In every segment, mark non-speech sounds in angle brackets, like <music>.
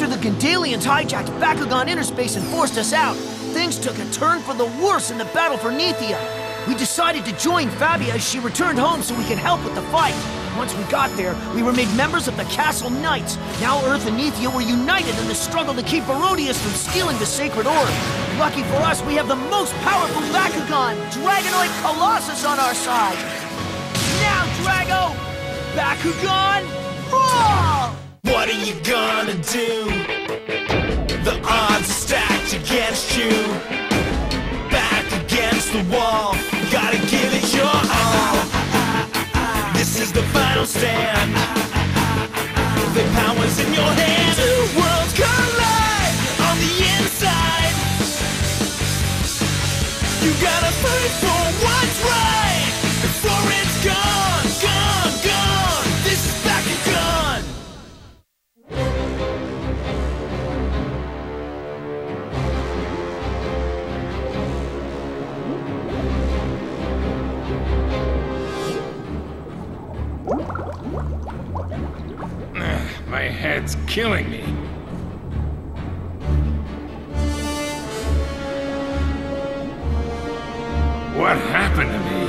After the Gundalians hijacked Bakugan Interspace and forced us out, things took a turn for the worse in the battle for Neathia. We decided to join Fabia as she returned home so we could help with the fight. Once we got there, we were made members of the Castle Knights. Now Earth and Neathia were united in the struggle to keep Barodius from stealing the Sacred Orb. Lucky for us, we have the most powerful Bakugan, Dragonoid Colossus on our side. Now, Drago, Bakugan, roar! What are you gonna do? The odds are stacked against you. Back against the wall, gotta give it your all. This is the final stand. The power's in your hands. Two worlds collide on the inside. You gotta fight for My head's killing me. What happened to me?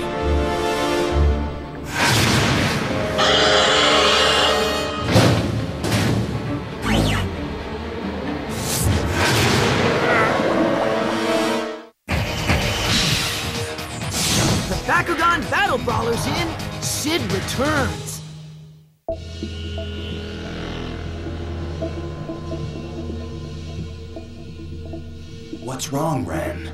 The Bakugan Battle Brawler's in, Sid returns. What's wrong, Ren?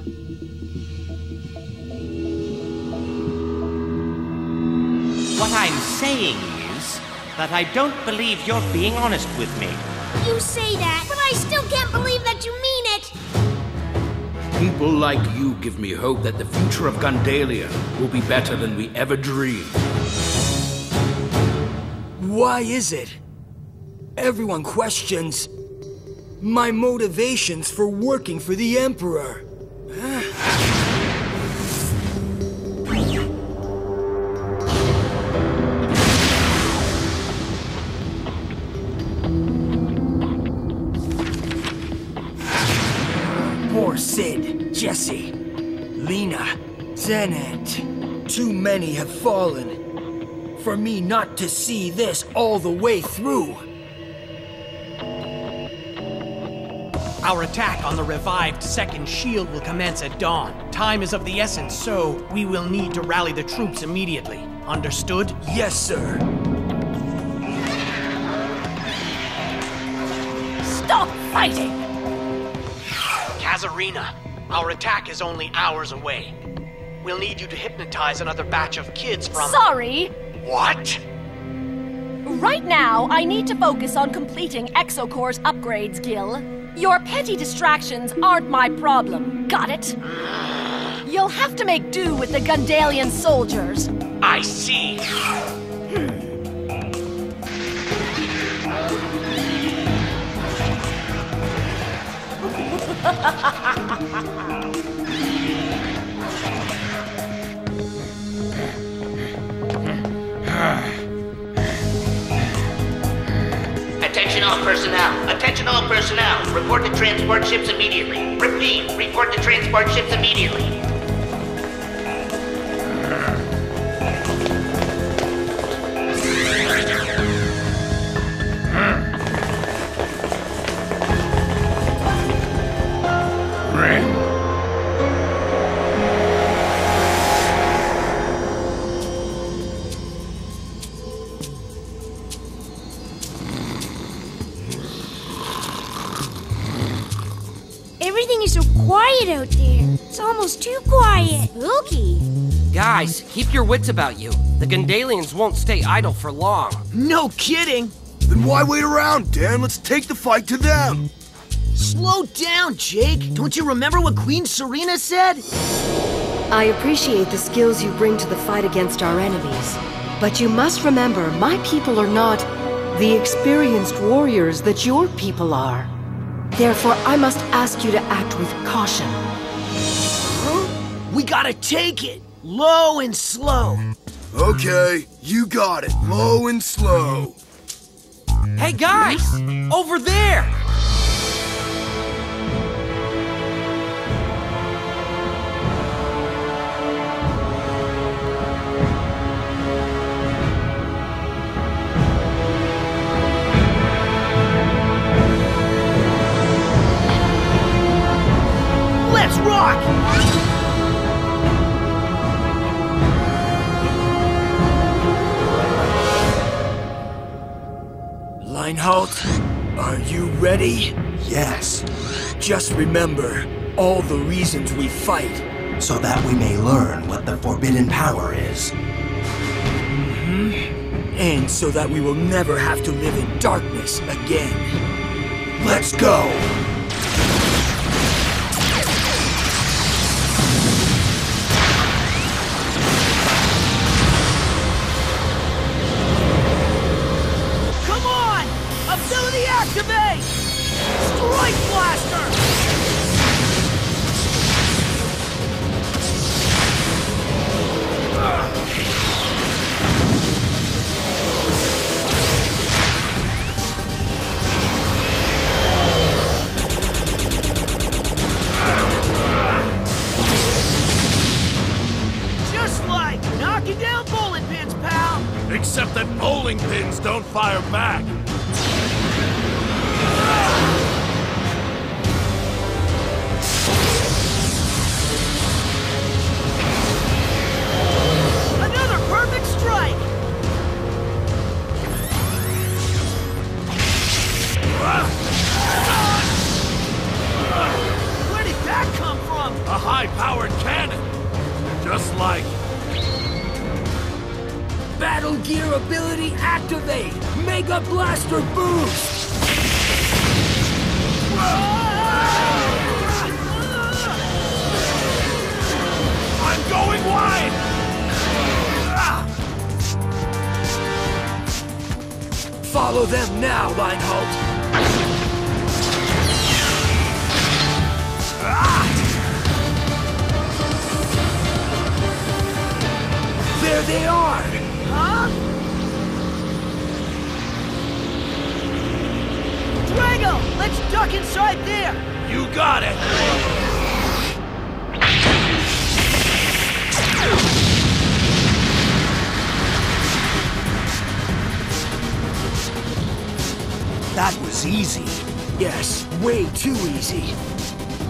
What I'm saying is that I don't believe you're being honest with me. You say that, but I still can't believe that you mean it. People like you give me hope that the future of Gundalia will be better than we ever dreamed. Why is it? Everyone questions my motivations for working for the Emperor. <sighs> Poor Sid, Jesse, Lena, Zenet. Too many have fallen. For me not to see this all the way through. Our attack on the revived second shield will commence at dawn. Time is of the essence, so we will need to rally the troops immediately. Understood? Yes, sir. Stop fighting! Kazarina, our attack is only hours away. We'll need you to hypnotize another batch of kids from. Sorry! What? Right now, I need to focus on completing Exocore's upgrades, Gill. Your petty distractions aren't my problem. Got it? You'll have to make do with the Gundalian soldiers. I see. Attention <laughs> Attention all personnel. Report to transport ships immediately. Repeat, report to transport ships immediately. Quiet out there. It's almost too quiet. Spooky. Guys, keep your wits about you. The Gundalians won't stay idle for long. No kidding. Then why wait around, Dan? Let's take the fight to them. Slow down, Jake. Don't you remember what Queen Serena said? I appreciate the skills you bring to the fight against our enemies. But you must remember, my people are not the experienced warriors that your people are. Therefore, I must ask you to act with caution. We gotta take it. Low and slow. Okay, you got it. Low and slow. Hey guys! Over there! Fuck! Are you ready? Yes. Just remember all the reasons we fight. So that we may learn what the forbidden power is. Mm hmm And so that we will never have to live in darkness again. Let's go! Fire back. Activate! Mega Blaster boost! I'm going wide. Follow them now, Linehalt. There they are! Huh? Drago, let's duck inside there! You got it. That was easy. Yes, way too easy.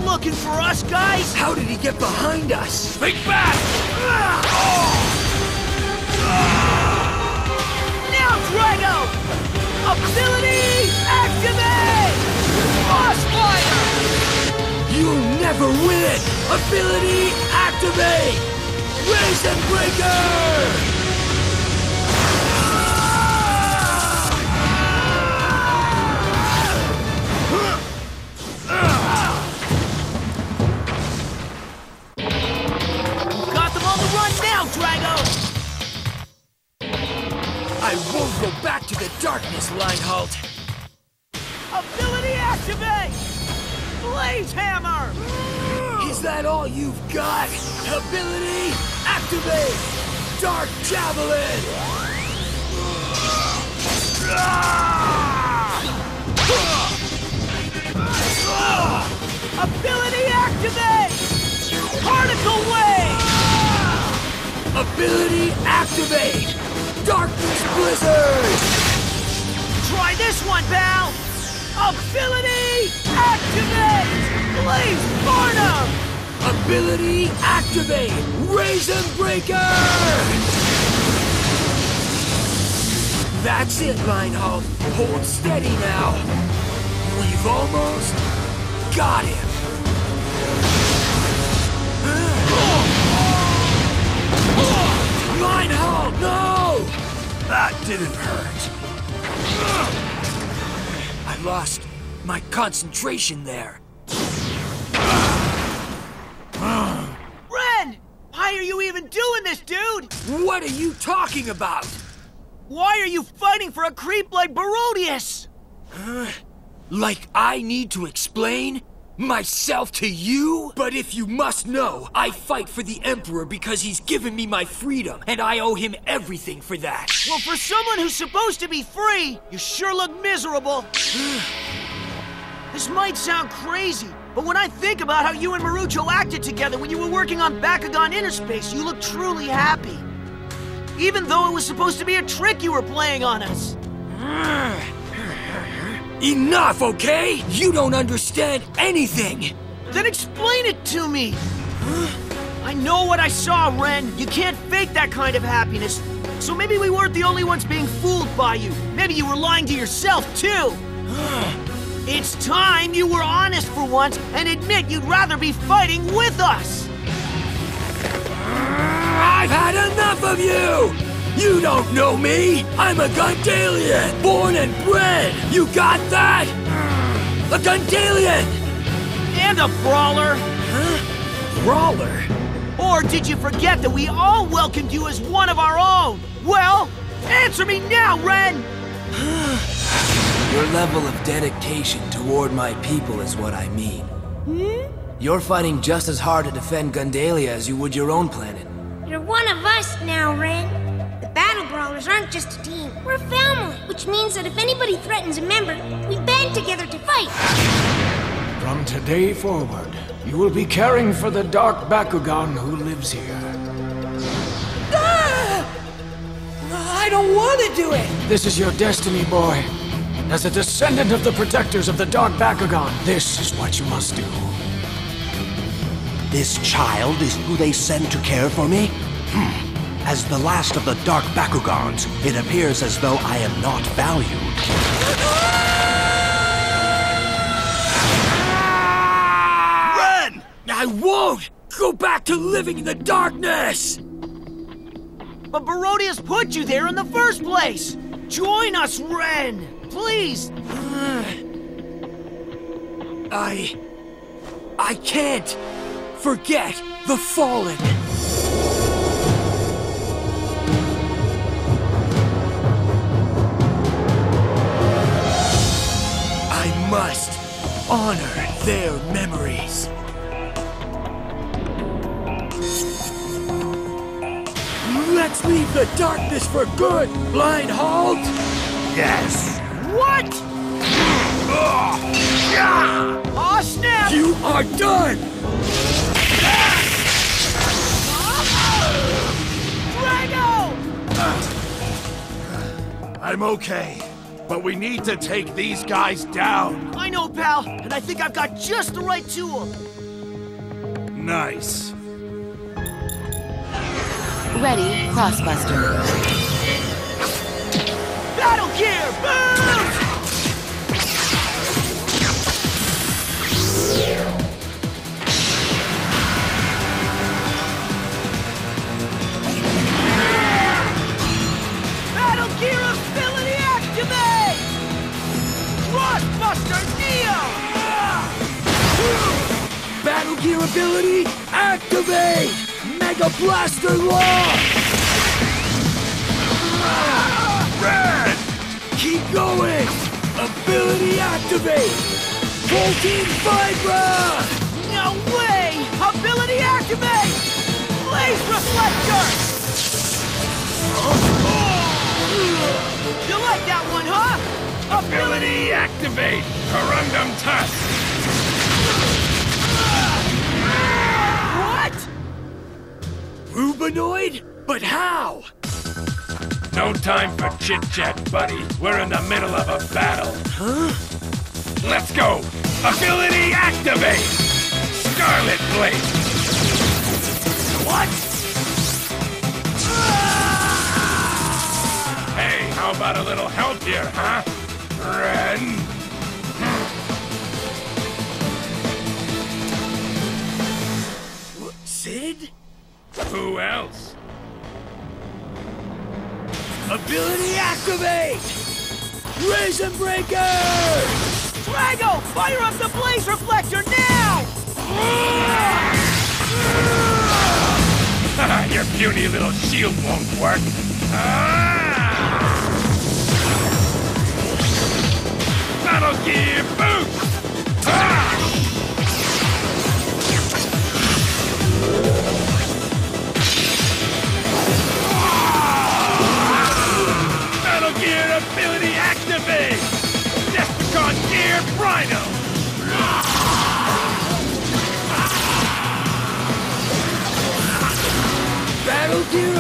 Looking for us, guys? How did he get behind us? Think back. Now, Drago! Ability activate! Crossfire! You'll never win! it. Ability activate! Raisin Breaker! Got them on the run now, Drago! Darkness, Linehalt. Ability activate! Blaze Hammer! Is that all you've got? Ability activate! Dark Javelin! Ability activate! Particle Wave! Ability activate! Darkness Blizzard! This one, pal! Ability activate! Blaze Barnum! Ability activate! Raisin Breaker! That's it, Linehalt. Hold steady now. We've almost got him. Linehalt, no! That didn't hurt. Lost my concentration there. Ren! Why are you even doing this, dude? What are you talking about? Why are you fighting for a creep like Barodius? Like I need to explain myself to you? But if you must know, I fight for the Emperor because he's given me my freedom, and I owe him everything for that. Well, for someone who's supposed to be free, you sure look miserable. <sighs> this might sound crazy, but when I think about how you and Marucho acted together when you were working on Bakugan Interspace, you look truly happy. Even though it was supposed to be a trick you were playing on us. <sighs> Enough, okay? You don't understand anything. Then explain it to me. I know what I saw, Ren. You can't fake that kind of happiness. So maybe we weren't the only ones being fooled by you. Maybe you were lying to yourself, too. it's time you were honest for once and admit you'd rather be fighting with us. I've had enough of you! You don't know me! I'm a Gundalian! Born and bred! You got that? A Gundalian! And a brawler. Huh? Brawler? Or did you forget that we all welcomed you as one of our own? Well, answer me now, Ren! <sighs> Your level of dedication toward my people is what I mean. Hmm? You're fighting just as hard to defend Gundalia as you would your own planet. You're one of us now, Ren. The aren't just a team. We're a family, which means that if anybody threatens a member, we band together to fight. From today forward, you will be caring for the Dark Bakugan who lives here. Ah! I don't want to do it! This is your destiny, boy. As a descendant of the protectors of the Dark Bakugan, this is what you must do. This child is who they send to care for me? Hmm. As the last of the Dark Bakugans, it appears as though I am not valued. Ren! I won't! Go back to living in the darkness! But Barodius put you there in the first place! Join us, Ren! Please! <sighs> I... I can't forget the Fallen! Honor their memories. Let's leave the darkness for good, Linehalt! Yes! What? Oh, snap! You are done! Ah! Drago! I'm okay, but we need to take these guys down. I know, pal, and I think I've got just the right tool. Nice. Ready, Crossbuster. Battle gear, boost! Gear ability, activate! Mega Blaster Launch! Red! Keep going! Ability activate! Voltage Vibra! No way! Ability activate! Blaze Reflector! You like that one, huh? Ability activate! Corundum Tusk! Rubanoid? But how? No time for chit-chat, buddy. We're in the middle of a battle. Huh? Let's go! Ability activate! Scarlet Blade! What? Hey, how about a little help here, huh? Ren? Who else? Ability activate! Raisin Breaker! Drago, fire up the Blaze Reflector now! <laughs> Your puny little shield won't work. Ah! Battle Gear Boost! Ah!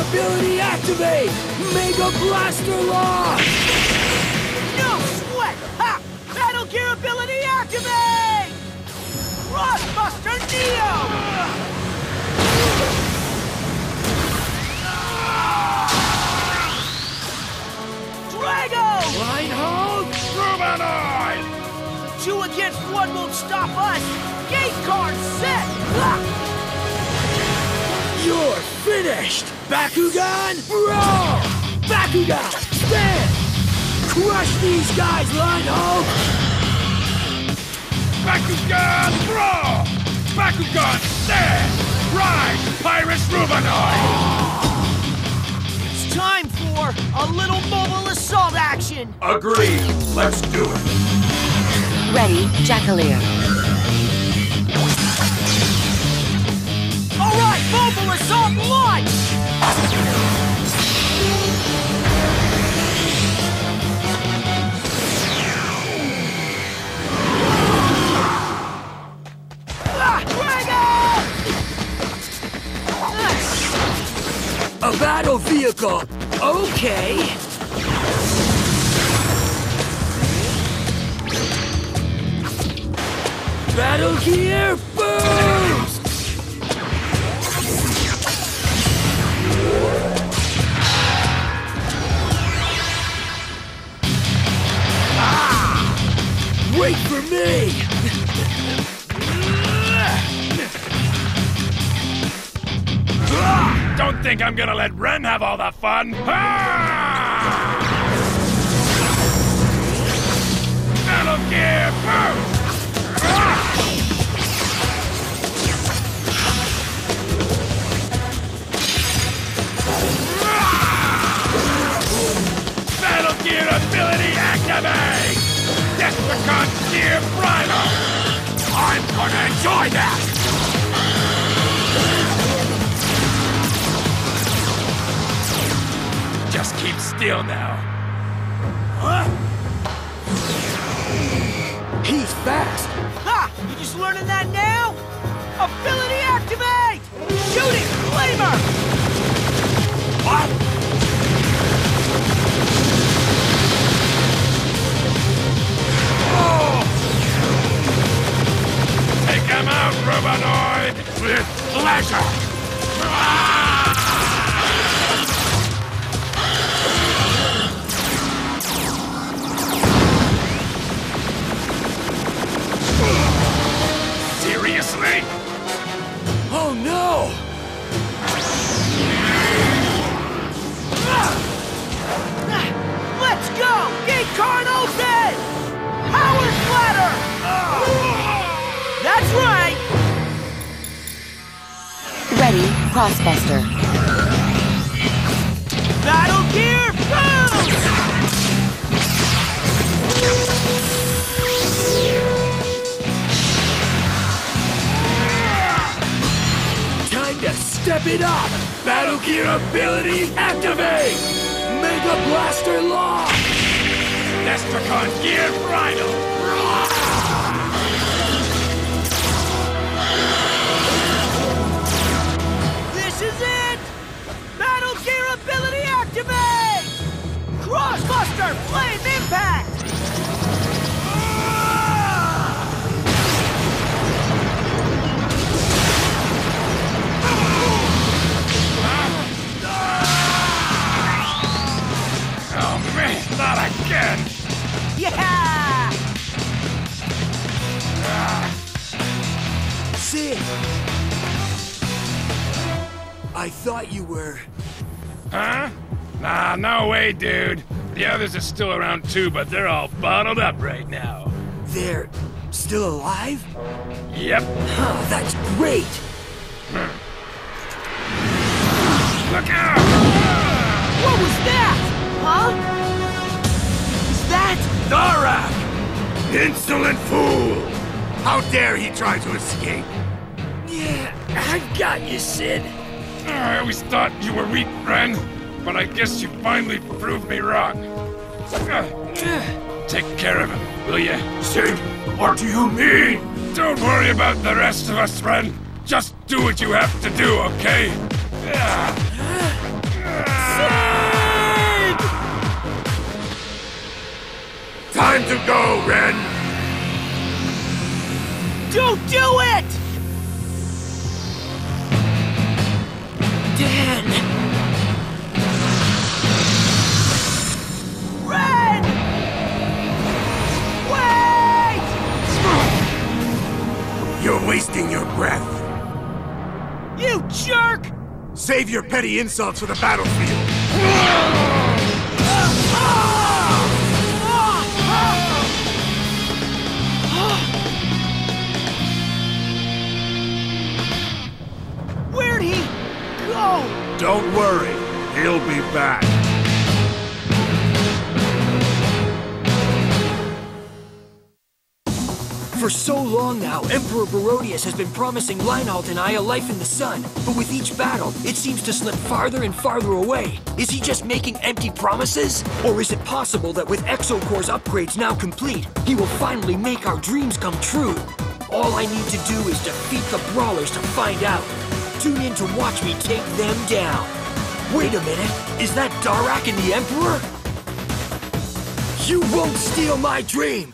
Ability activate! Mega Blaster Launch! No sweat! Ha! Battle Gear ability activate! Crossbuster Neo! Drago! Linehalt! Rubanoid! Two against one won't stop us! Gate card set! Ah! You're finished! Bakugan, brawl! Bakugan, stand! Crush these guys, Linehalt! Bakugan, brawl! Bakugan, stand! Rise, Pyrus Rubanoid! It's time for a little mobile assault action! Agreed. Let's do it. Ready, Jackaleer. All right, mobile assault launch! Battle vehicle, okay. Battle gear, boost! Ah! Wait for me! Think I'm gonna let Ren have all the fun. Ah! Metal Gear Boost! Ah! Gear ability activate! Destrucon Gear Primal! I'm gonna enjoy that! Keep still now. Huh? He's fast! Ha! You just learning that now? Ability activate! Shooting flavor! What? Take him out, Rubanoid! With pleasure! Seriously? Crossbuster. Battle gear boost! Time to step it up! Battle Gear ability activate! Mega Blaster Lock! Destrucon Gear Primal! Still around too, but they're all bottled up right now. They're still alive? Yep. Huh, that's great! Look out! What was that? Huh? Is that... Dharak! Insolent fool! How dare he try to escape? Yeah, I've got you, Sid. I always thought you were weak, Ren, but I guess you finally proved me wrong. Take care of him, will you? Sid, what do you mean? Don't worry about the rest of us, Ren. Just do what you have to do, okay? Sid! Time to go, Ren! Don't do it! Wasting your breath. You jerk! Save your petty insults for the battlefield. Where'd he go? Don't worry, he'll be back. For so long now, Emperor Barodius has been promising Linehalt and I a life in the sun, but with each battle, it seems to slip farther and farther away. Is he just making empty promises? Or is it possible that with Exocore's upgrades now complete, he will finally make our dreams come true? All I need to do is defeat the Brawlers to find out. Tune in to watch me take them down. Wait a minute, is that Dharak and the Emperor? You won't steal my dream!